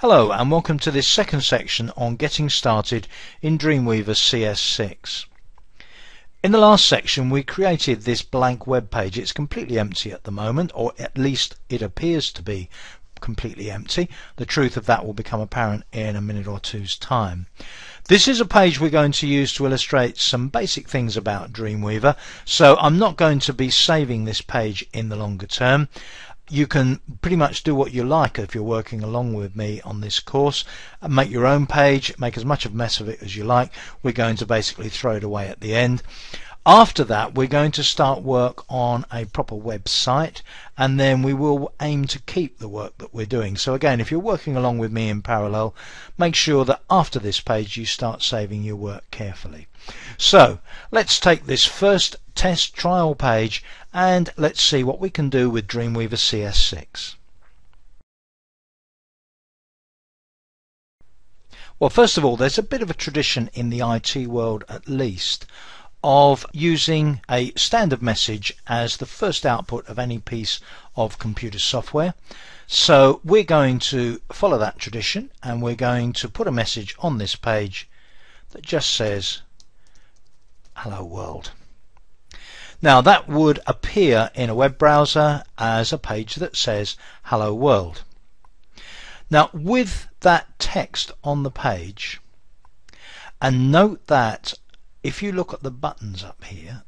Hello and welcome to this second section on getting started in Dreamweaver CS6. In the last section we created this blank web page. It's completely empty at the moment or at least it appears to be completely empty. The truth of that will become apparent in a minute or two's time. This is a page we're going to use to illustrate some basic things about Dreamweaver so I'm not going to be saving this page in the longer term you can pretty much do what you like if you're working along with me on this course. Make your own page, make as much of a mess of it as you like. We're going to basically throw it away at the end. After that, we're going to start work on a proper website and then we will aim to keep the work that we're doing. So again, if you're working along with me in parallel, make sure that after this page you start saving your work carefully. So let's take this first test trial page and let's see what we can do with Dreamweaver CS6. Well, first of all, there's a bit of a tradition in the IT world at least of using a standard message as the first output of any piece of computer software. So we're going to follow that tradition and we're going to put a message on this page that just says hello world. Now that would appear in a web browser as a page that says hello world. Now with that text on the page and note that if you look at the buttons up here,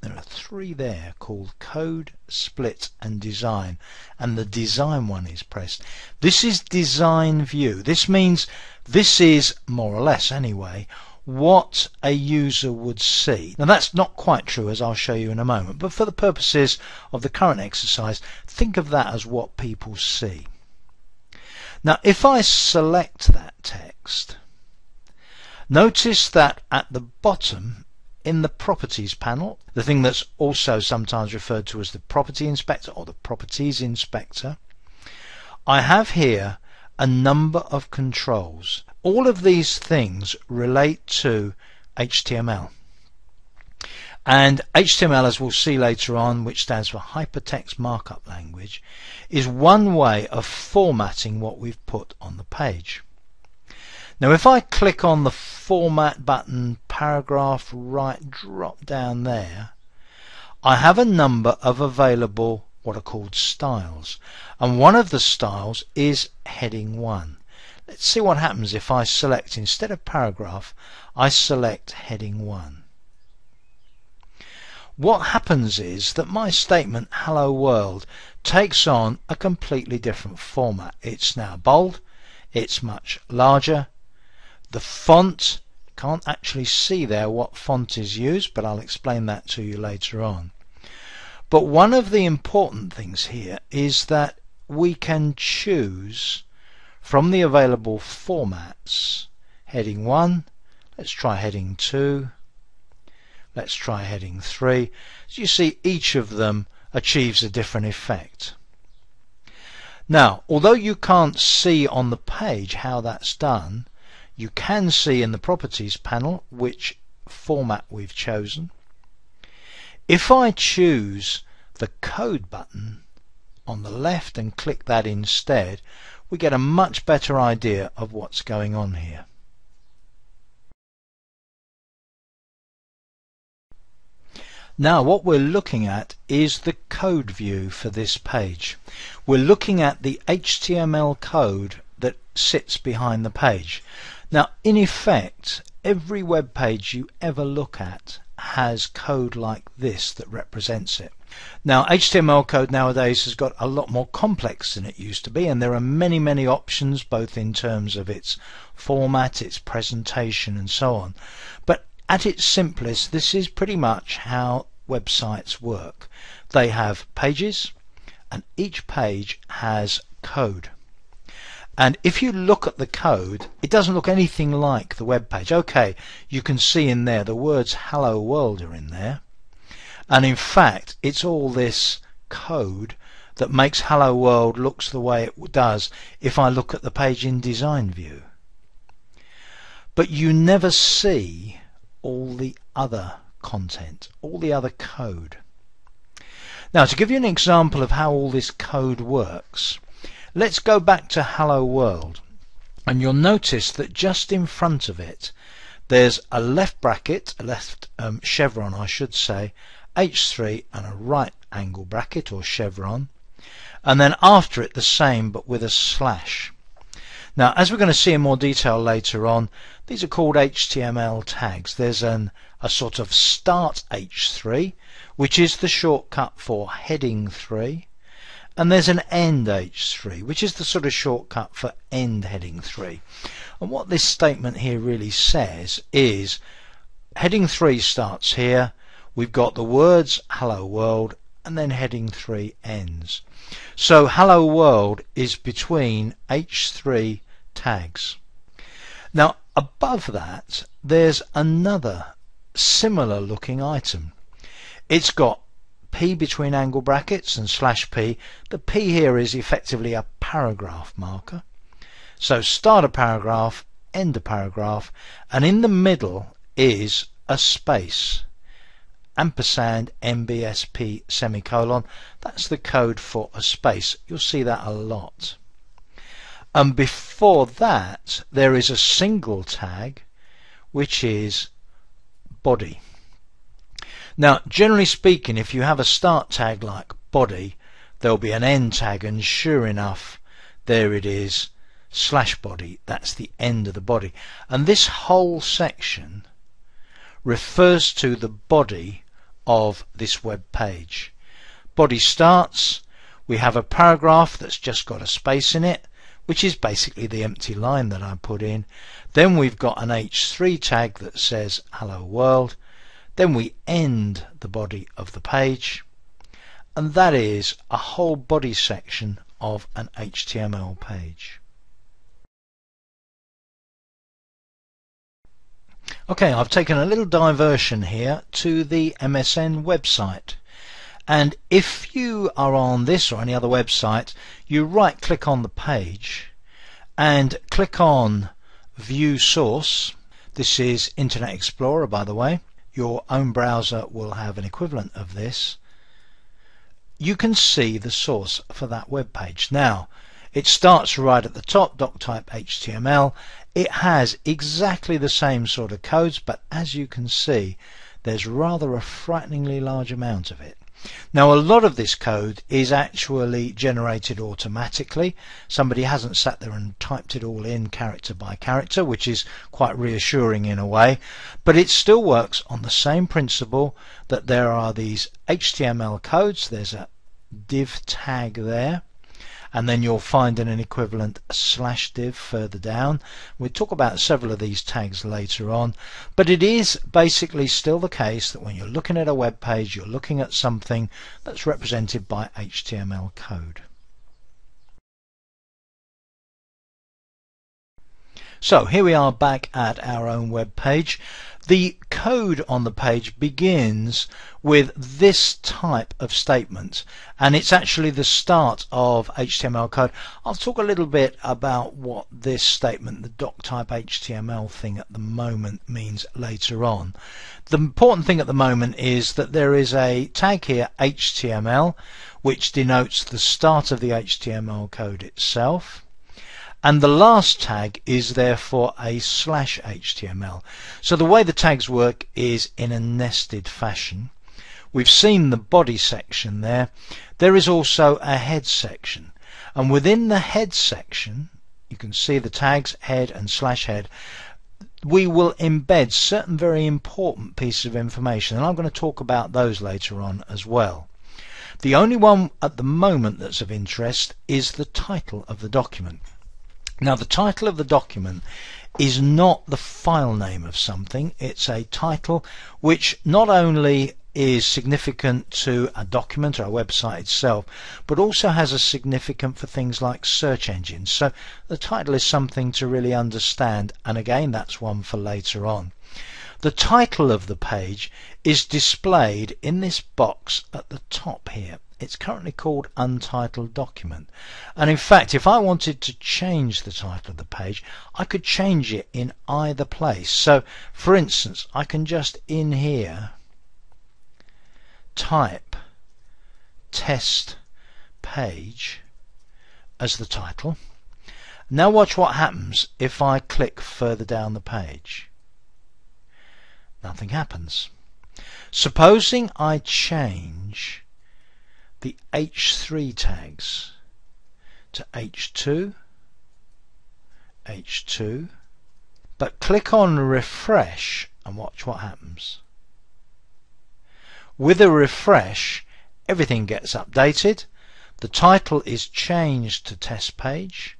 there are three there called Code, Split and Design and the Design one is pressed. This is Design View. This means this is, more or less anyway, what a user would see. Now that's not quite true as I'll show you in a moment, but for the purposes of the current exercise, think of that as what people see. Now if I select that text, Notice that at the bottom in the Properties panel, the thing that's also sometimes referred to as the Property Inspector or the Properties Inspector, I have here a number of controls. All of these things relate to HTML. And HTML, as we'll see later on, which stands for Hypertext Markup Language, is one way of formatting what we've put on the page. Now if I click on the format button, paragraph right drop down there, I have a number of available what are called styles. And one of the styles is heading 1. Let's see what happens if I select, instead of paragraph, I select heading 1. What happens is that my statement, hello world, takes on a completely different format. It's now bold, it's much larger, the font, can't actually see there what font is used, but I'll explain that to you later on. But one of the important things here is that we can choose from the available formats heading 1, let's try heading 2, let's try heading 3. As you see each of them achieves a different effect. Now although you can't see on the page how that's done you can see in the properties panel which format we've chosen. If I choose the code button on the left and click that instead, we get a much better idea of what's going on here. Now what we're looking at is the code view for this page. We're looking at the HTML code that sits behind the page. Now, in effect, every web page you ever look at has code like this that represents it. Now, HTML code nowadays has got a lot more complex than it used to be, and there are many, many options, both in terms of its format, its presentation, and so on. But at its simplest, this is pretty much how websites work. They have pages, and each page has code. And if you look at the code, it doesn't look anything like the web page. Okay, you can see in there the words hello world are in there. And in fact, it's all this code that makes hello world looks the way it does if I look at the page in design view. But you never see all the other content, all the other code. Now to give you an example of how all this code works, let's go back to Hello World and you'll notice that just in front of it there's a left bracket, a left um, chevron I should say, H3 and a right angle bracket or chevron and then after it the same but with a slash. Now as we're going to see in more detail later on these are called HTML tags. There's an, a sort of start H3 which is the shortcut for heading 3 and there's an end H3 which is the sort of shortcut for end heading 3 and what this statement here really says is heading 3 starts here we've got the words hello world and then heading 3 ends. So hello world is between H3 tags. Now above that there's another similar looking item. It's got P between angle brackets and slash P. The P here is effectively a paragraph marker. So start a paragraph, end a paragraph, and in the middle is a space. Ampersand NBSP semicolon. That's the code for a space. You'll see that a lot. And before that, there is a single tag, which is body. Now, generally speaking, if you have a start tag like body, there'll be an end tag, and sure enough, there it is, slash body. That's the end of the body. And this whole section refers to the body of this web page. Body starts, we have a paragraph that's just got a space in it, which is basically the empty line that I put in. Then we've got an H3 tag that says hello world then we end the body of the page and that is a whole body section of an HTML page. Okay, I've taken a little diversion here to the MSN website. And if you are on this or any other website, you right click on the page and click on View Source. This is Internet Explorer, by the way your own browser will have an equivalent of this, you can see the source for that web page. Now, it starts right at the top, doctype HTML. It has exactly the same sort of codes, but as you can see, there's rather a frighteningly large amount of it. Now a lot of this code is actually generated automatically. Somebody hasn't sat there and typed it all in character by character, which is quite reassuring in a way, but it still works on the same principle that there are these HTML codes. There's a div tag there and then you'll find an equivalent slash div further down. We'll talk about several of these tags later on, but it is basically still the case that when you're looking at a web page, you're looking at something that's represented by HTML code. So here we are back at our own web page. The code on the page begins with this type of statement and it's actually the start of HTML code. I'll talk a little bit about what this statement, the doctype HTML thing at the moment means later on. The important thing at the moment is that there is a tag here HTML which denotes the start of the HTML code itself and the last tag is therefore a slash HTML. So the way the tags work is in a nested fashion. We've seen the body section there. There is also a head section. And within the head section, you can see the tags head and slash head, we will embed certain very important pieces of information. And I'm going to talk about those later on as well. The only one at the moment that's of interest is the title of the document. Now the title of the document is not the file name of something, it's a title which not only is significant to a document or a website itself, but also has a significance for things like search engines. So the title is something to really understand, and again, that's one for later on. The title of the page is displayed in this box at the top here. It's currently called Untitled Document. And in fact, if I wanted to change the title of the page, I could change it in either place. So, for instance, I can just in here type test page as the title. Now watch what happens if I click further down the page. Nothing happens. Supposing I change the H3 tags to H2, H2, but click on refresh and watch what happens. With a refresh, everything gets updated, the title is changed to test page,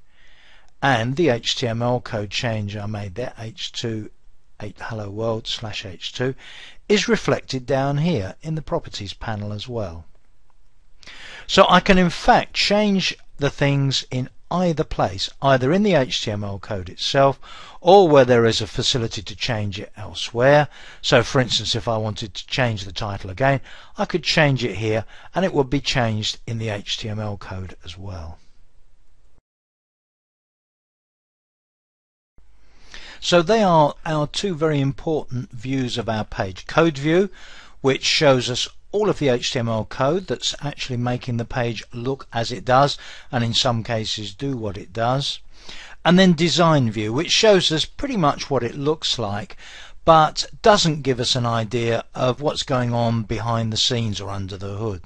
and the HTML code change I made there, h2 8 hello world slash h2, is reflected down here in the properties panel as well. So I can in fact change the things in either place, either in the HTML code itself or where there is a facility to change it elsewhere. So for instance, if I wanted to change the title again, I could change it here and it would be changed in the HTML code as well. So they are our two very important views of our page. Code view, which shows us all of the HTML code that's actually making the page look as it does and in some cases do what it does. And then design view which shows us pretty much what it looks like but doesn't give us an idea of what's going on behind the scenes or under the hood.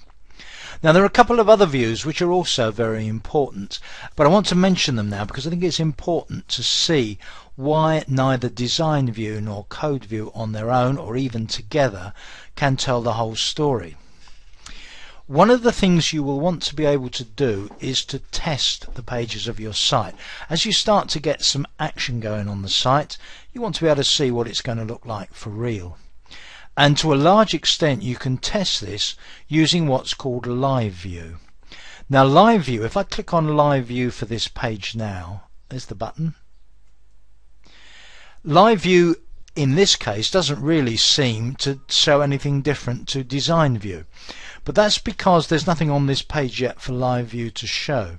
Now there are a couple of other views which are also very important, but I want to mention them now because I think it's important to see why neither design view nor code view on their own or even together can tell the whole story. One of the things you will want to be able to do is to test the pages of your site. As you start to get some action going on the site, you want to be able to see what it's going to look like for real. And to a large extent you can test this using what's called live view. Now live view, if I click on live view for this page now, there's the button. Live view in this case doesn't really seem to show anything different to design view. But that's because there's nothing on this page yet for live view to show.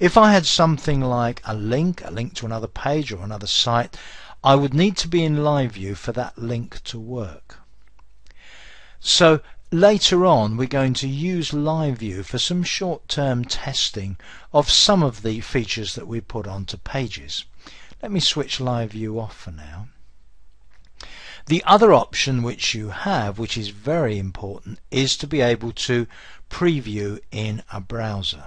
If I had something like a link, a link to another page or another site, I would need to be in live view for that link to work. So later on we're going to use live view for some short-term testing of some of the features that we put onto pages. Let me switch live view off for now. The other option which you have, which is very important, is to be able to preview in a browser.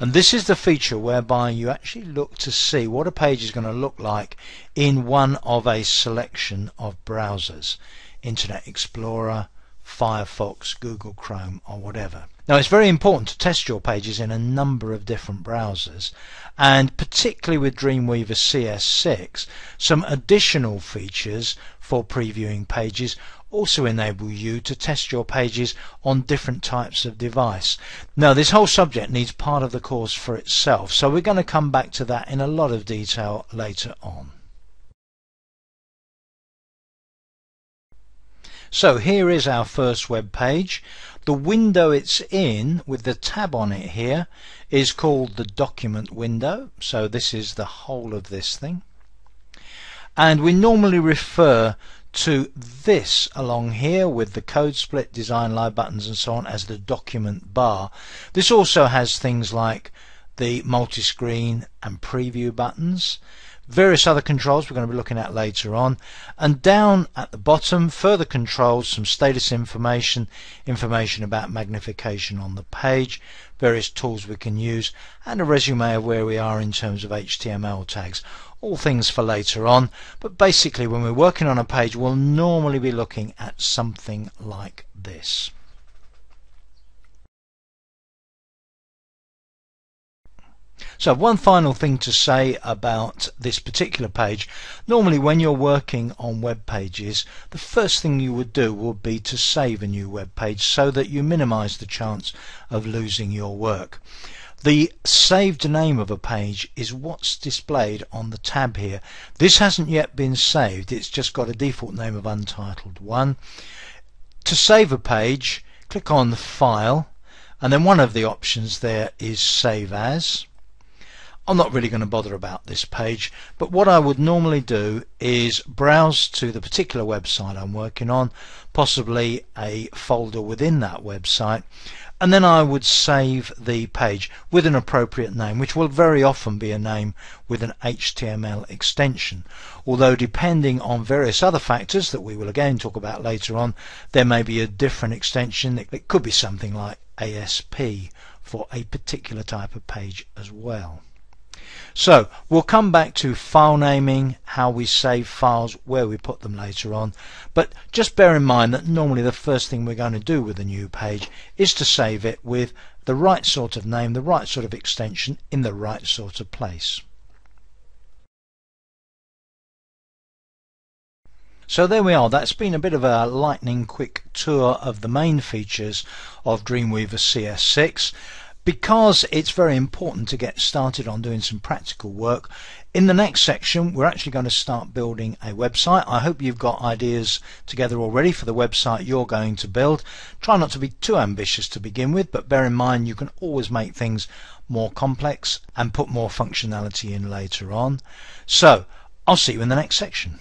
And this is the feature whereby you actually look to see what a page is going to look like in one of a selection of browsers. Internet Explorer, Firefox, Google Chrome or whatever. Now it's very important to test your pages in a number of different browsers and particularly with Dreamweaver CS6 some additional features for previewing pages also enable you to test your pages on different types of device. Now this whole subject needs part of the course for itself so we're going to come back to that in a lot of detail later on. So here is our first web page. The window it's in with the tab on it here is called the document window. So this is the whole of this thing. And we normally refer to this along here with the code split, design live buttons and so on as the document bar. This also has things like the multi-screen and preview buttons various other controls we're going to be looking at later on. And down at the bottom further controls some status information information about magnification on the page various tools we can use and a resume of where we are in terms of HTML tags. All things for later on. But basically when we're working on a page we'll normally be looking at something like this So one final thing to say about this particular page. Normally when you're working on web pages, the first thing you would do would be to save a new web page so that you minimize the chance of losing your work. The saved name of a page is what's displayed on the tab here. This hasn't yet been saved, it's just got a default name of Untitled 1. To save a page, click on File, and then one of the options there is Save As. I'm not really going to bother about this page but what I would normally do is browse to the particular website I'm working on possibly a folder within that website and then I would save the page with an appropriate name which will very often be a name with an HTML extension although depending on various other factors that we will again talk about later on there may be a different extension it could be something like ASP for a particular type of page as well. So we'll come back to file naming, how we save files, where we put them later on. But just bear in mind that normally the first thing we're going to do with a new page is to save it with the right sort of name, the right sort of extension in the right sort of place. So there we are, that's been a bit of a lightning quick tour of the main features of Dreamweaver CS6 because it's very important to get started on doing some practical work. In the next section, we're actually going to start building a website. I hope you've got ideas together already for the website you're going to build. Try not to be too ambitious to begin with, but bear in mind you can always make things more complex and put more functionality in later on. So, I'll see you in the next section.